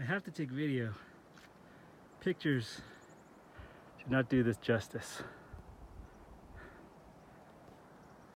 I have to take video. Pictures to not do this justice.